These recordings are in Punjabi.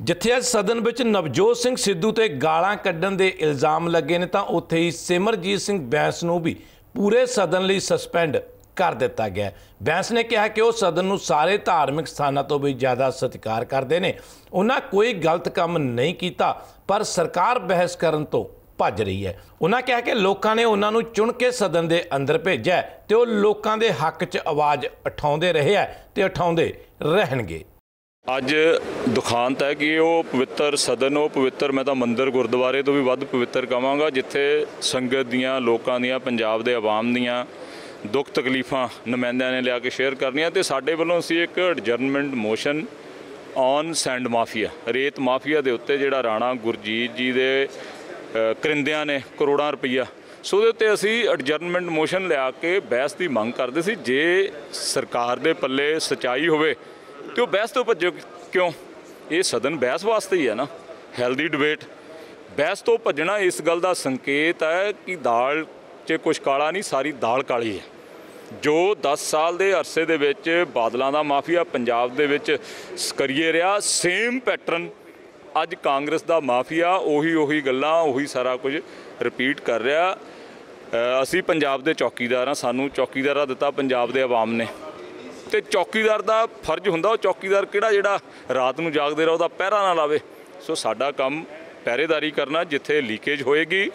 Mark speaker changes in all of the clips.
Speaker 1: ਜਿੱਥੇ ਅੱਜ ਸਦਨ ਵਿੱਚ ਨਵਜੋਤ ਸਿੰਘ ਸਿੱਧੂ ਤੇ ਗਾਲਾਂ ਕੱਢਣ ਦੇ ਇਲਜ਼ਾਮ ਲੱਗੇ ਨੇ ਤਾਂ ਉੱਥੇ ਹੀ ਸਿਮਰਜੀਤ ਸਿੰਘ ਬੈਂਸ ਨੂੰ ਵੀ ਪੂਰੇ ਸਦਨ ਲਈ ਸਸਪੈਂਡ ਕਰ ਦਿੱਤਾ ਗਿਆ ਬੈਂਸ ਨੇ ਕਿਹਾ ਕਿ ਉਹ ਸਦਨ ਨੂੰ ਸਾਰੇ ਧਾਰਮਿਕ ਸਥਾਨਾਂ ਤੋਂ ਵੀ ਜ਼ਿਆਦਾ ਸਤਿਕਾਰ ਕਰਦੇ ਨੇ। ਉਹਨਾਂ ਕੋਈ ਗਲਤ ਕੰਮ ਨਹੀਂ ਕੀਤਾ, ਪਰ ਸਰਕਾਰ ਬਹਿਸ ਕਰਨ ਤੋਂ ਭੱਜ ਰਹੀ ਹੈ। ਉਹਨਾਂ ਕਿਹਾ ਕਿ ਲੋਕਾਂ ਨੇ ਉਹਨਾਂ ਨੂੰ ਚੁਣ ਕੇ ਸਦਨ ਦੇ ਅੰਦਰ ਭੇਜਿਆ ਹੈ ਤੇ ਉਹ ਲੋਕਾਂ ਦੇ ਹੱਕ 'ਚ ਆਵਾਜ਼ ਉਠਾਉਂਦੇ ਰਹੇ ਹੈ ਤੇ ਉਠਾਉਂਦੇ ਰਹਿਣਗੇ।
Speaker 2: ਅੱਜ ਦੁਖਾਂਤ ਹੈ ਕਿ ਉਹ ਪਵਿੱਤਰ ਸਦਨ, ਉਹ ਪਵਿੱਤਰ ਮੈਂ ਤਾਂ ਮੰਦਿਰ ਗੁਰਦੁਆਰੇ ਤੋਂ ਵੀ ਵੱਧ ਪਵਿੱਤਰ ਕਵਾਂਗਾ, ਜਿੱਥੇ ਸੰਗਤ ਦੀਆਂ, ਲੋਕਾਂ ਦੀਆਂ, ਪੰਜਾਬ ਦੇ ਆਵਾਮ ਦੀਆਂ ਦੁੱਖ ਤਕਲੀਫਾਂ ਨੁਮਾਇੰਦਿਆਂ ਨੇ ਲਿਆ ਕੇ ਸ਼ੇਅਰ ਕਰਨੀਆਂ ਤੇ ਸਾਡੇ ਵੱਲੋਂ ਅਸੀਂ ਇੱਕ adjournment motion on sand mafia, ਰੇਤ ਮਾਫੀਆ ਦੇ ਉੱਤੇ ਜਿਹੜਾ ਰਾਣਾ ਗੁਰਜੀਤ ਜੀ ਦੇ ਕਰਿੰਦਿਆਂ ਨੇ ਕਰੋੜਾਂ ਰੁਪਈਆ। ਸੋ ਉਹਦੇ ਉੱਤੇ ਅਸੀਂ ਐਡਜਰਨਮੈਂਟ ਮੋਸ਼ਨ ਲਿਆ ਕੇ ਬਹਿਸ ਦੀ ਮੰਗ ਕਰਦੇ ਸੀ, ਜੇ ਸਰਕਾਰ ਦੇ ਪੱਲੇ ਸਚਾਈ ਹੋਵੇ ਤੇ ਉਹ ਬਹਿਸ ਤੋਂ ਭੱਜੋ ਕਿਉਂ? ਇਹ ਸਦਨ ਬਹਿਸ ਵਾਸਤੇ ਹੀ ਹੈ ਨਾ। ਹੈਲਦੀ ਡਿਬੇਟ ਬਹਿਸ ਤੋਂ ਭੱਜਣਾ ਇਸ ਗੱਲ ਦਾ ਸੰਕੇਤ ਹੈ ਕਿ ਦਾਲ 'ਚ ਕੁਛ ਕਾਲਾ ਨਹੀਂ, ਸਾਰੀ ਦਾਲ ਕਾਲੀ ਹੈ। ਜੋ 10 ਸਾਲ ਦੇ ਅਰਸੇ ਦੇ ਵਿੱਚ ਬਾਦਲਾਂ ਦਾ ਮਾਫੀਆ ਪੰਜਾਬ ਦੇ ਵਿੱਚ ਸਕਰੀਏ ਰਿਹਾ ਸੇਮ ਪੈਟਰਨ ਅੱਜ ਕਾਂਗਰਸ ਦਾ ਮਾਫੀਆ, ਉਹੀ ਉਹੀ ਗੱਲਾਂ, ਉਹੀ ਸਾਰਾ ਕੁਝ ਰਿਪੀਟ ਕਰ ਰਿਹਾ। ਅਸੀਂ ਪੰਜਾਬ ਦੇ ਚੌਕੀਦਾਰ ਹਾਂ, ਸਾਨੂੰ ਚੌਕੀਦਾਰਾ ਦਿੱਤਾ, ਪੰਜਾਬ ਦੇ ਆਵਾਮ ਨੇ। ਤੇ ਚੌਕੀਦਾਰ ਦਾ ਫਰਜ਼ ਹੁੰਦਾ, ਉਹ ਚੌਕੀਦਾਰ ਕਿਹੜਾ ਜਿਹੜਾ ਰਾਤ ਨੂੰ ਜਾਗਦੇ ਰਹੋ, ਉਹਦਾ ਪਹਿਰਾ ਨਾ ਲਾਵੇ। ਸੋ ਸਾਡਾ ਕੰਮ ਪਹਿਰੇਦਾਰੀ ਕਰਨਾ, ਜਿੱਥੇ ਲੀਕੇਜ ਹੋਏਗੀ,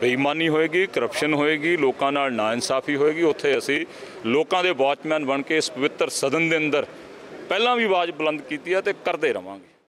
Speaker 2: ਬੇਈਮਾਨੀ ਹੋਏਗੀ ਕਰਪਸ਼ਨ ਹੋਏਗੀ, ਲੋਕਾਂ ਨਾਲ ਨਾਇਨਸਾਫੀ ਹੋਏਗੀ, ਉੱਥੇ ਅਸੀਂ ਲੋਕਾਂ ਦੇ ਵਾਚਮੈਨ ਬਣ ਕੇ ਇਸ ਪਵਿੱਤਰ ਸਦਨ ਦੇ ਅੰਦਰ ਪਹਿਲਾਂ ਵੀ ਆਵਾਜ਼ ਬੁਲੰਦ ਕੀਤੀ ਹੈ ਤੇ ਕਰਦੇ ਰਵਾਂਗੇ।